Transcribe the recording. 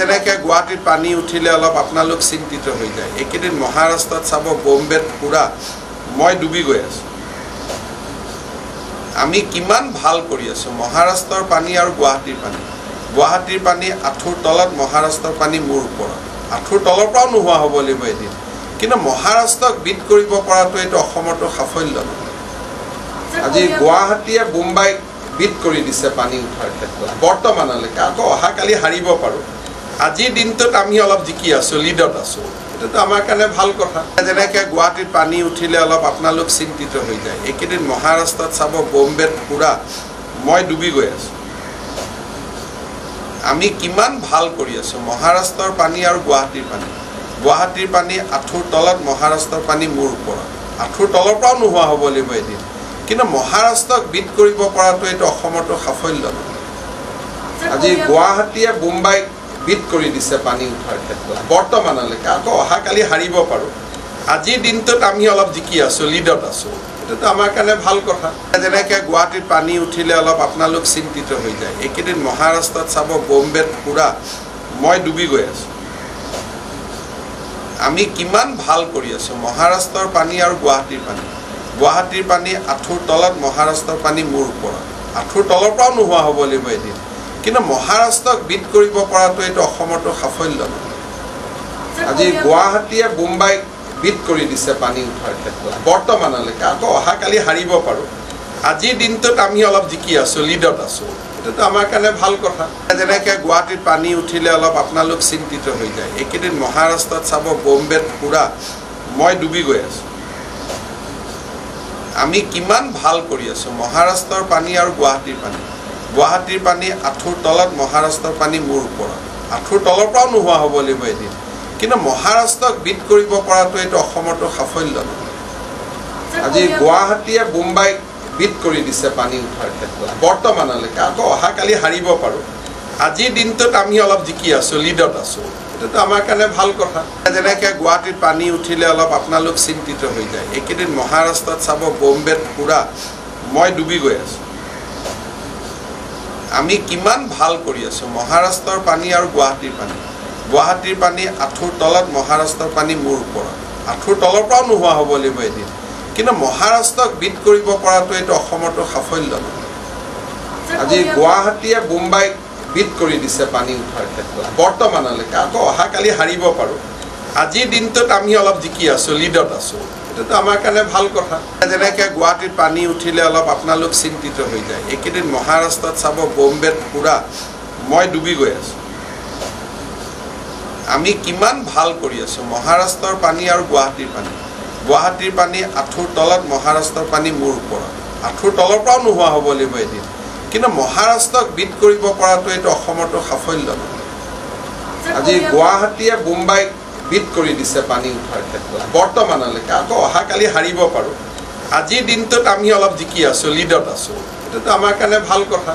যেনেকে গুৱাহাটীত পানী উঠিলে অলপ আপোনালোক চিন্তিত হৈ যায়। এইকেইদিন মহাৰাষ্ট্ৰত চাব বম্বেত পুৰা মই ডুবি গৈ আছোঁ। আমি কিমান ভাল কৰি আছোঁ মহাৰাষ্ট্ৰৰ পানী আৰু গুৱাহাটীৰ পানী। গুৱাহাটীৰ পানী আঁঠুৰ তলত মহাৰাষ্ট্ৰৰ পানী মোৰ ওপৰত। আঁঠুৰ তলৰ পৰাও নোহোৱা হ'ব লাগিব এদিন। কিন্তু মহাৰাষ্ট্ৰক বিট কৰিব পৰাটো এইটো অসমৰতো সাফল্য নহয়। আজি গুৱাহাটীয়ে মুম্বাইক বিট কৰি দিছে পানী উঠাৰ ক্ষেত্ৰত বৰ্তমানলৈকে। আকৌ অহাকালি হাৰিব পাৰোঁ। আজিৰ দিনটোত আমি অলপ জিকি আছোঁ লিডত আছোঁ এইটোতো আমাৰ কাৰণে ভাল কথা। যেনেকে গুৱাহাটীত পানী উঠিলে অলপ আপোনালোক চিন্তিত হৈ যায়। এইকেইদিন মহাৰাষ্ট্ৰত চাব বম্বেত পুৰা মই ডুবি গৈ আছোঁ। আমি কিমান ভাল কৰি আছোঁ মহাৰাষ্ট্ৰৰ পানী আৰু গুৱাহাটীৰ পানী। গুৱাহাটীৰ পানী আঁঠুৰ তলত মহাৰাষ্ট্ৰৰ পানী মোৰ ওপৰত। আঁঠুৰ তলৰ পৰাও নোহোৱা হ'ব লাগিব এদিন। কিন্তু মহাৰাষ্ট্ৰক বিট কৰিব পৰাটো এইটো অসমৰতো সাফল্য আজি গুৱাহাটীয়ে মুম্বাইক বিট কৰি দিছে পানী উঠাৰ ক্ষেত্ৰত। বৰ্তমানলৈকে আকৌ অহাকালি হাৰিব পাৰোঁ। আজিৰ দিনটোত আমি অলপ জিকি আছোঁ লিডত আছোঁ। এইটোতো আমাৰ কাৰণে ভাল কথা। যেনেকে গুৱাহাটীত পানী উঠিলে অলপ আপোনালোক চিন্তিত হৈ যায়। এইকেইদিন মহাৰাষ্ট্ৰত চাব বম্বেত পুৰা মই ডুবি গৈ আছোঁ। আমি কিমান ভাল কৰি আছোঁ। মহাৰাষ্ট্ৰৰ পানী আৰু গুৱাহাটীৰ পানী। গুৱাহাটীৰ পানী আঁঠুৰ তলত মহাৰাষ্ট্ৰৰ পানী মোৰ ওপৰত। আঁঠুৰ তলৰ পৰাও নোহোৱা হ'ব লাগিব এদিন। কিন্তু মহাৰাষ্ট্ৰক বিট কৰিব পৰাটো এইটো অসমৰতো সাফল্য। আজি গুৱাহাটীয়ে মুম্বাইক বিট কৰি দিছে পানী উঠাৰ ক্ষেত্ৰত। বৰ্তমানলৈকে আকৌ অহাকালি হাৰিব পাৰোঁ। আজিৰ দিনটোত আমি অলপ জিকি আছোঁ লিডত আছোঁ। এইটোতো আমাৰ কাৰণে ভাল কথা। যেনেকে গুৱাহাটীত পানী উঠিলে অলপ আপোনালোক চিন্তিত হৈ যায়। এইকেইদিন মহাৰাষ্ট্ৰত চাব বম্বেত পুৰা মই ডুবি গৈ আছোঁ। আমি কিমান ভাল কৰি আছোঁ মহাৰাষ্ট্ৰৰ পানী আৰু গুৱাহাটীৰ পানী। গুৱাহাটীৰ পানী আঁঠুৰ তলত মহাৰাষ্ট্ৰৰ পানী মোৰ ওপৰত। আঁঠুৰ তলৰ পৰাও নোহোৱা হ'ব লাগিব এদিন। কিন্তু মহাৰাষ্ট্ৰক বিট কৰিব পৰাটো এইটো অসমৰতো সাফল্য নহয়। আজি গুৱাহাটীয়ে মুম্বাইক বিট কৰি দিছে পানী উঠাৰ ক্ষেত্ৰত। বৰ্তমানলৈকে আকৌ অহাকালি হাৰিব পাৰোঁ। আজিৰ দিনটোত আমি অলপ জিকি আছোঁ লিডত আছোঁ। এইটোতো আমাৰ কাৰণে ভাল কথা। যেনেকে গুৱাহাটীত পানী উঠিলে অলপ আপোনালোক চিন্তিত হৈ যায়। এইকেইদিন মহাৰাষ্ট্ৰত চাব বম্বেত পুৰা মই ডুবি গৈ আছোঁ। আমি কিমান ভাল কৰি আছোঁ। মহাৰাষ্ট্ৰৰ পানী আৰু গুৱাহাটীৰ পানী। গুৱাহাটীৰ পানী আঁঠুৰ তলত মহাৰাষ্ট্ৰৰ পানী মোৰ ওপৰত। আঁঠুৰ তলৰ পৰাও নোহোৱা হ'ব লাগিব এদিন। কিন্তু মহাৰাষ্ট্ৰক বিট কৰিব পৰাটো এইটো অসমৰতো সাফল্য নহয়। আজি গুৱাহাটীয়ে মুম্বাইক বিট কৰি দিছে পানী উঠাৰ ক্ষেত্ৰত। বৰ্তমানলৈকে। আকৌ অহাকালি হাৰিব পাৰোঁ। আজিৰ দিনটোত আমি অলপ জিকি আছোঁ লিডত আছোঁ। এইটোতো আমাৰ কাৰণে ভাল কথা। যেনেকে গুৱাহাটীত পানী উঠিলে অলপ আপোনালোক চিন্তিত হৈ যায়। এইকেইদিন মহাৰাষ্ট্ৰত চাব বম্বেত পুৰা মই ডুবি গৈ আছোঁ। আমি কিমান ভাল কৰি আছোঁ মহাৰাষ্ট্ৰৰ পানী আৰু গুৱাহাটীৰ পানী। গুৱাহাটীৰ পানী আঁঠুৰ তলত মহাৰাষ্ট্ৰৰ পানী মোৰ ওপৰত। আঁঠুৰ তলৰ পৰাও নোহোৱা হ'ব লাগিব এদিন। কিন্তু মহাৰাষ্ট্ৰক বিট কৰিব পৰাটো এইটো অসমৰতো সাফল্য নহয়। আজি গুৱাহাটীয়ে মুম্বাইক বিট কৰি দিছে পানী উঠাৰ ক্ষেত্ৰত। বৰ্তমানলৈকে আকৌ অহাকালি হাৰিব পাৰোঁ। আজিৰ দিনটোত আমি অলপ জিকি আছোঁ লিডত আছোঁ। এইটোতো আমাৰ কাৰণে ভাল কথা।